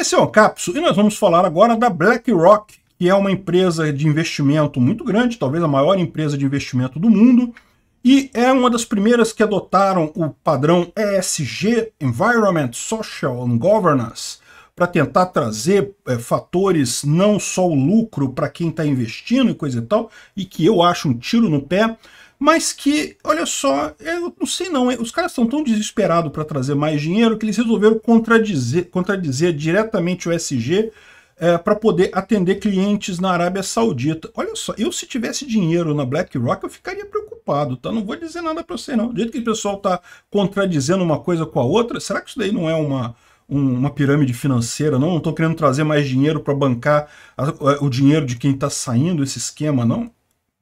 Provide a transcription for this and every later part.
Esse é o Capso e nós vamos falar agora da BlackRock, que é uma empresa de investimento muito grande, talvez a maior empresa de investimento do mundo, e é uma das primeiras que adotaram o padrão ESG, Environment, Social and Governance, para tentar trazer é, fatores não só o lucro para quem está investindo e coisa e tal, e que eu acho um tiro no pé, mas que, olha só, eu não sei não, os caras estão tão desesperados para trazer mais dinheiro que eles resolveram contradizer, contradizer diretamente o SG é, para poder atender clientes na Arábia Saudita. Olha só, eu se tivesse dinheiro na BlackRock eu ficaria preocupado, tá? Não vou dizer nada para você não. Do jeito que o pessoal está contradizendo uma coisa com a outra, será que isso daí não é uma, um, uma pirâmide financeira, não? Não querendo trazer mais dinheiro para bancar a, o dinheiro de quem está saindo esse esquema, não?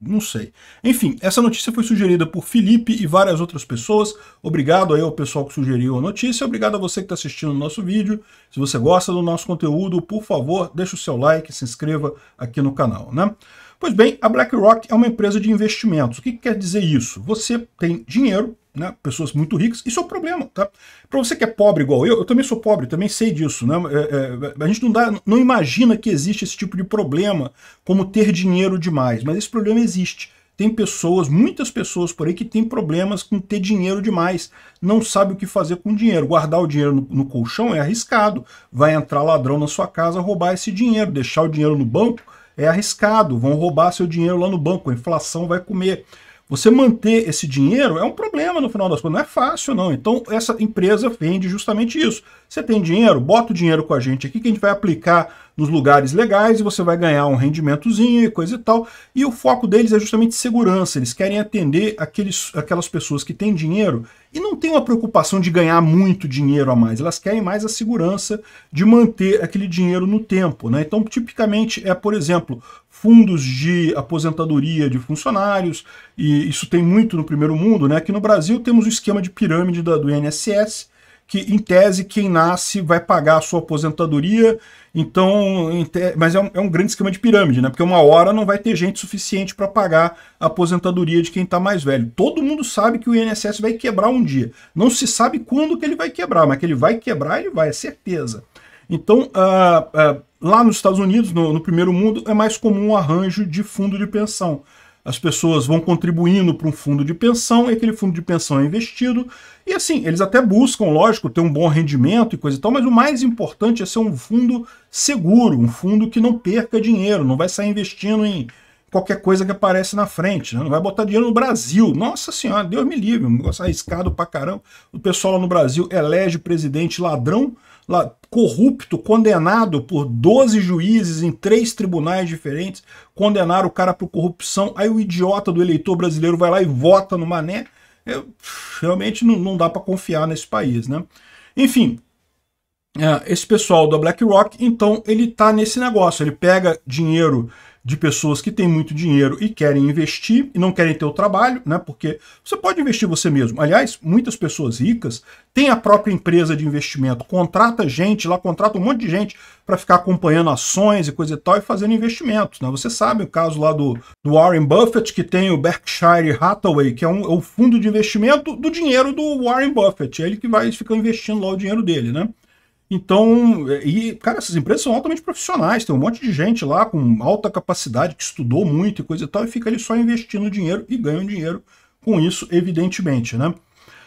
Não sei. Enfim, essa notícia foi sugerida por Felipe e várias outras pessoas. Obrigado aí ao pessoal que sugeriu a notícia. Obrigado a você que está assistindo o nosso vídeo. Se você gosta do nosso conteúdo, por favor, deixe o seu like, se inscreva aqui no canal, né? Pois bem, a BlackRock é uma empresa de investimentos. O que, que quer dizer isso? Você tem dinheiro né, pessoas muito ricas, isso é o um problema, tá? Para você que é pobre igual eu, eu também sou pobre, também sei disso, né? É, é, a gente não, dá, não imagina que existe esse tipo de problema como ter dinheiro demais, mas esse problema existe. Tem pessoas, muitas pessoas por aí que têm problemas com ter dinheiro demais, não sabe o que fazer com o dinheiro. Guardar o dinheiro no, no colchão é arriscado, vai entrar ladrão na sua casa roubar esse dinheiro, deixar o dinheiro no banco é arriscado, vão roubar seu dinheiro lá no banco, a inflação vai comer. Você manter esse dinheiro é um problema no final das contas, não é fácil não. Então essa empresa vende justamente isso. Você tem dinheiro? Bota o dinheiro com a gente aqui que a gente vai aplicar nos lugares legais e você vai ganhar um rendimentozinho e coisa e tal. E o foco deles é justamente segurança. Eles querem atender aqueles, aquelas pessoas que têm dinheiro e não tem uma preocupação de ganhar muito dinheiro a mais. Elas querem mais a segurança de manter aquele dinheiro no tempo. Né? Então, tipicamente, é, por exemplo, fundos de aposentadoria de funcionários, e isso tem muito no primeiro mundo. Né? Aqui no Brasil temos o esquema de pirâmide da, do INSS, que em tese quem nasce vai pagar a sua aposentadoria, então, mas é um, é um, grande esquema de pirâmide, né? Porque uma hora não vai ter gente suficiente para pagar a aposentadoria de quem está mais velho. Todo mundo sabe que o INSS vai quebrar um dia. Não se sabe quando que ele vai quebrar, mas que ele vai quebrar, ele vai, é certeza. Então, uh, uh, lá nos Estados Unidos, no, no primeiro mundo, é mais comum o arranjo de fundo de pensão as pessoas vão contribuindo para um fundo de pensão, e aquele fundo de pensão é investido, e assim, eles até buscam, lógico, ter um bom rendimento e coisa e tal, mas o mais importante é ser um fundo seguro, um fundo que não perca dinheiro, não vai sair investindo em qualquer coisa que aparece na frente, né? não vai botar dinheiro no Brasil. Nossa senhora, Deus me livre, um negócio arriscado pra caramba. O pessoal lá no Brasil elege presidente ladrão, lá, corrupto, condenado por 12 juízes em três tribunais diferentes, condenaram o cara por corrupção, aí o idiota do eleitor brasileiro vai lá e vota no Mané. É, realmente não, não dá para confiar nesse país, né? Enfim, é, esse pessoal da BlackRock, então, ele tá nesse negócio, ele pega dinheiro de pessoas que têm muito dinheiro e querem investir e não querem ter o trabalho, né? Porque você pode investir você mesmo. Aliás, muitas pessoas ricas têm a própria empresa de investimento, contrata gente lá, contrata um monte de gente para ficar acompanhando ações e coisa e tal e fazendo investimentos, né? Você sabe o caso lá do, do Warren Buffett, que tem o Berkshire Hathaway, que é, um, é o fundo de investimento do dinheiro do Warren Buffett. É ele que vai ficar investindo lá o dinheiro dele, né? Então, e, cara, essas empresas são altamente profissionais, tem um monte de gente lá com alta capacidade, que estudou muito e coisa e tal, e fica ali só investindo dinheiro e ganham dinheiro com isso, evidentemente, né?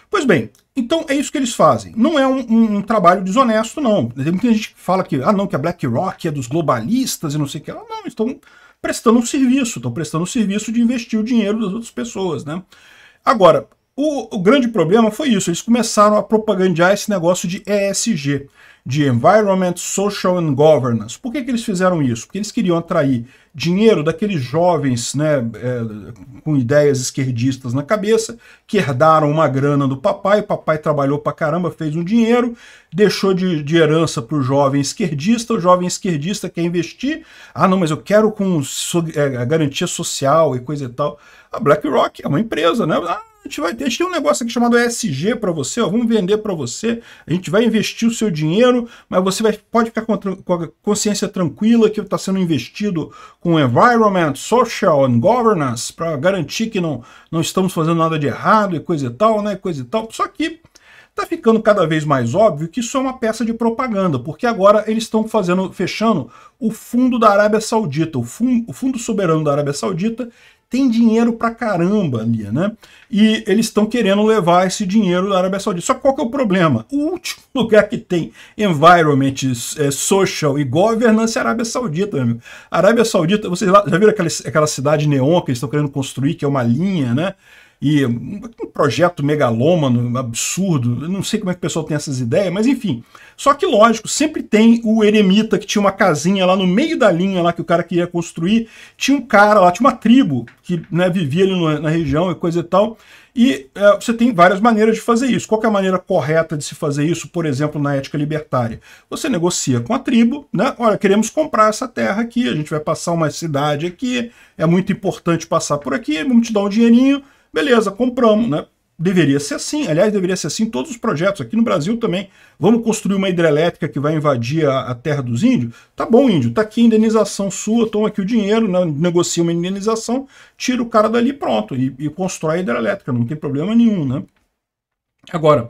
Pois bem, então é isso que eles fazem. Não é um, um, um trabalho desonesto, não. Tem muita gente que fala que, ah, não, que a BlackRock é dos globalistas e não sei o que. Não, não, estão prestando um serviço, estão prestando um serviço de investir o dinheiro das outras pessoas, né? Agora, o, o grande problema foi isso, eles começaram a propagandear esse negócio de ESG de Environment, Social and Governance. Por que, que eles fizeram isso? Porque eles queriam atrair dinheiro daqueles jovens né, é, com ideias esquerdistas na cabeça, que herdaram uma grana do papai, o papai trabalhou pra caramba, fez um dinheiro, deixou de, de herança pro jovem esquerdista, o jovem esquerdista quer investir, ah não, mas eu quero com so, é, garantia social e coisa e tal. A BlackRock é uma empresa, né? Ah, a gente vai ter, tem um negócio aqui chamado ESG para você, ó, vamos vender para você, a gente vai investir o seu dinheiro, mas você vai, pode ficar com, com a consciência tranquila que está sendo investido com environment, social and governance, para garantir que não, não estamos fazendo nada de errado e coisa e tal, né, coisa e tal. Só que Está ficando cada vez mais óbvio que isso é uma peça de propaganda, porque agora eles estão fazendo, fechando o fundo da Arábia Saudita, o fundo, o fundo soberano da Arábia Saudita tem dinheiro pra caramba ali, né? E eles estão querendo levar esse dinheiro da Arábia Saudita. Só que qual que é o problema? O último lugar que tem environment, é, social e governance é a Arábia Saudita, meu amigo. A Arábia Saudita, vocês já viram aquela, aquela cidade neon que eles estão querendo construir, que é uma linha, né? E um projeto megalômano, absurdo, não sei como é que o pessoal tem essas ideias, mas enfim. Só que, lógico, sempre tem o eremita que tinha uma casinha lá no meio da linha lá que o cara queria construir, tinha um cara lá, tinha uma tribo que né, vivia ali na região e coisa e tal, e é, você tem várias maneiras de fazer isso. Qual é a maneira correta de se fazer isso, por exemplo, na ética libertária? Você negocia com a tribo, né? Olha, queremos comprar essa terra aqui, a gente vai passar uma cidade aqui, é muito importante passar por aqui, vamos te dar um dinheirinho, Beleza, compramos, né? Deveria ser assim, aliás, deveria ser assim todos os projetos, aqui no Brasil também. Vamos construir uma hidrelétrica que vai invadir a, a terra dos índios? Tá bom, índio, tá aqui a indenização sua, toma aqui o dinheiro, né, negocia uma indenização, tira o cara dali pronto e, e constrói a hidrelétrica, não tem problema nenhum, né? Agora,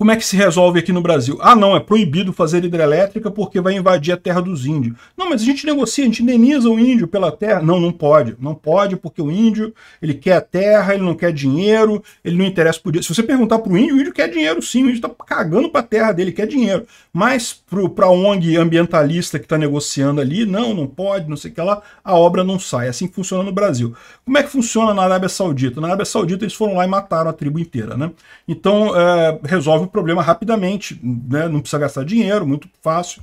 como é que se resolve aqui no Brasil? Ah, não, é proibido fazer hidrelétrica porque vai invadir a terra dos índios. Não, mas a gente negocia, a gente indeniza o índio pela terra. Não, não pode. Não pode porque o índio, ele quer a terra, ele não quer dinheiro, ele não interessa por isso. Se você perguntar para o índio, o índio quer dinheiro sim, o índio está cagando para a terra dele, quer dinheiro. Mas para a ONG ambientalista que está negociando ali, não, não pode, não sei o que lá, a obra não sai. É assim que funciona no Brasil. Como é que funciona na Arábia Saudita? Na Arábia Saudita eles foram lá e mataram a tribo inteira, né? Então, é, resolve problema rapidamente, né? não precisa gastar dinheiro, muito fácil.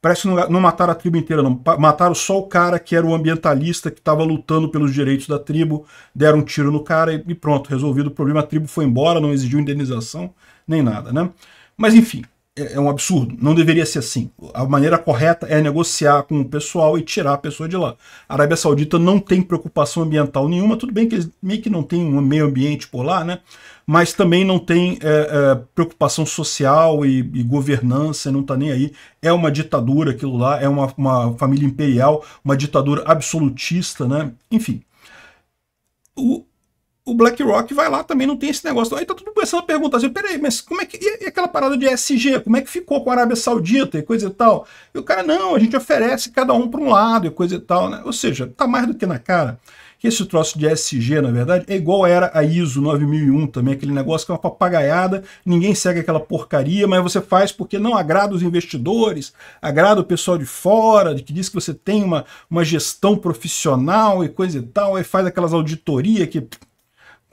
Parece que não, não mataram a tribo inteira, não. Mataram só o cara que era o ambientalista que estava lutando pelos direitos da tribo, deram um tiro no cara e, e pronto, resolvido o problema. A tribo foi embora, não exigiu indenização, nem nada, né? Mas enfim, é, é um absurdo. Não deveria ser assim. A maneira correta é negociar com o pessoal e tirar a pessoa de lá. A Arábia Saudita não tem preocupação ambiental nenhuma. Tudo bem que eles meio que não tem um meio ambiente por lá, né? Mas também não tem é, é, preocupação social e, e, governança, não está nem aí. É uma ditadura aquilo lá, é uma, uma família imperial, uma ditadura absolutista, né? Enfim. O, o BlackRock vai lá também não tem esse negócio. Aí tá tudo começando a perguntar assim, peraí, mas como é que. E aquela parada de SG? Como é que ficou com a Arábia Saudita e coisa e tal? E o cara, não, a gente oferece cada um para um lado e coisa e tal, né? Ou seja, tá mais do que na cara que esse troço de SG, na verdade, é igual era a ISO 9001 também, aquele negócio que é uma papagaiada, ninguém segue aquela porcaria, mas você faz porque não agrada os investidores, agrada o pessoal de fora, que diz que você tem uma, uma gestão profissional e coisa e tal, aí faz aquelas auditorias que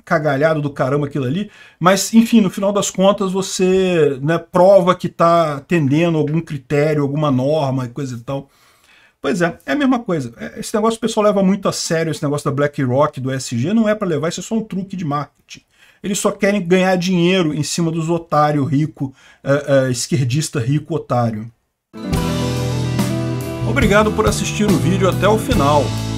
cagalhado do caramba aquilo ali, mas enfim, no final das contas você né, prova que está atendendo algum critério, alguma norma e coisa e tal. Pois é, é a mesma coisa. É, esse negócio o pessoal leva muito a sério, esse negócio da BlackRock, do SG, não é para levar, isso é só um truque de marketing. Eles só querem ganhar dinheiro em cima dos otários rico, uh, uh, esquerdista rico otário. Obrigado por assistir o vídeo até o final.